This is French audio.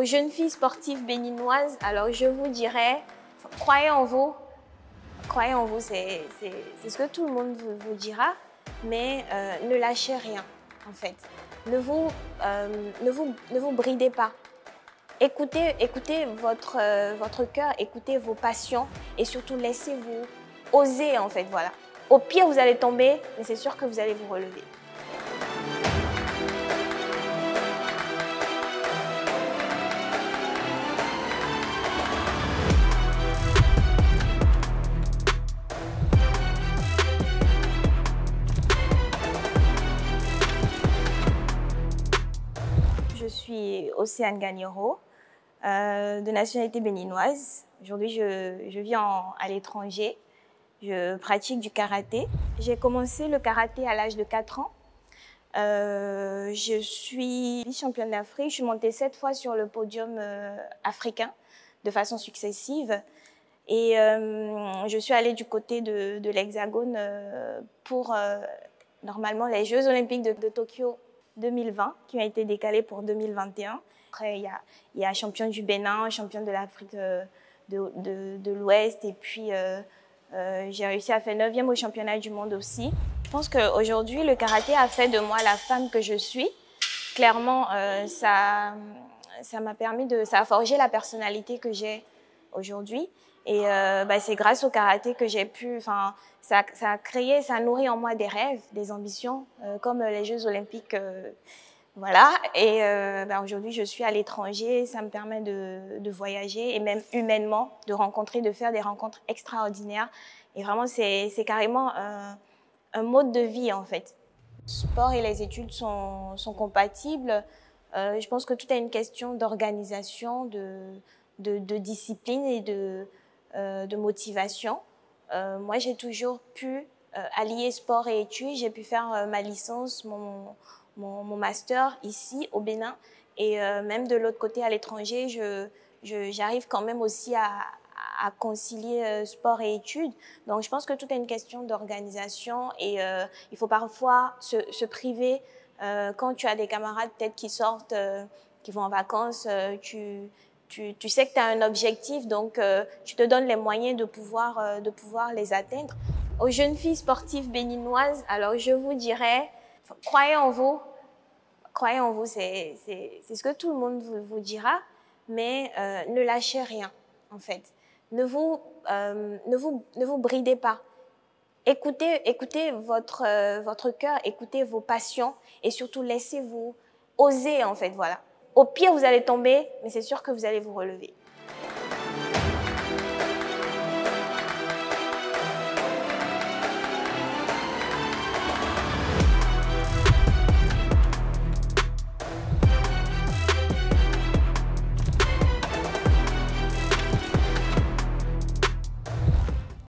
Aux jeunes filles sportives béninoises, alors je vous dirais, croyez en vous. Croyez en vous, c'est ce que tout le monde vous, dira, mais euh, ne lâchez rien, en fait. Ne vous, euh, ne vous, ne vous bridez pas. Écoutez, écoutez votre, euh, votre cœur, écoutez vos passions et surtout laissez-vous oser, en fait, voilà. Au pire, vous allez tomber, mais c'est sûr que vous allez vous relever. Suis Océane Gagnero, euh, de nationalité béninoise. Aujourd'hui, je, vis à l'étranger. Je pratique du karaté. J'ai commencé le karaté à l'âge de 4 ans. Euh, je suis vice-championne d'Afrique. Je suis montée sept fois sur le podium euh, africain de façon successive. Et je suis allée du côté de, l'Hexagone pour normalement les Jeux olympiques de, Tokyo 2020 qui ont été décalés pour 2021. Après, il y a, il y a champion du Bénin, champion de l'Afrique de, de l'Ouest et puis euh, j'ai réussi à faire 9e au championnat du monde aussi. Je pense qu'aujourd'hui, le karaté a fait de moi la femme que je suis. Clairement, euh, ça ça m'a permis de... ça a forgé la personnalité que j'ai aujourd'hui. Et euh, bah, c'est grâce au karaté que j'ai pu... Enfin, ça, ça, a créé, ça a nourri en moi des rêves, des ambitions, euh, comme les Jeux olympiques euh, voilà, et ben aujourd'hui je suis à l'étranger, ça me permet de, de, voyager et même humainement de rencontrer, de faire des rencontres extraordinaires. Et vraiment c'est carrément un, mode de vie en fait. Le sport et les études sont, sont compatibles. Je pense que tout est une question d'organisation, de, de, discipline et de, de motivation. Euh, moi j'ai toujours pu euh, allier sport et études. J'ai pu faire euh, ma licence, mon mon, master ici au Bénin et euh, même de l'autre côté à l'étranger, j'arrive je, quand même aussi à, à concilier euh, sport et études. Donc je pense que tout est une question d'organisation et euh, il faut parfois se, se priver euh, quand tu as des camarades peut-être qui sortent, euh, qui vont en vacances, euh, tu, tu, sais que tu as un objectif, donc tu te donnes les moyens de pouvoir, de pouvoir les atteindre. Aux jeunes filles sportives béninoises, alors je vous dirais, croyez en vous, croyez en vous, c'est ce que tout le monde vous, dira, mais euh, ne lâchez rien, en fait. Ne vous, euh, ne vous, ne vous bridez pas. Écoutez, écoutez votre, euh, votre cœur, écoutez vos passions et surtout laissez-vous oser, en fait, voilà. Au pire, vous allez tomber, mais c'est sûr que vous allez vous relever.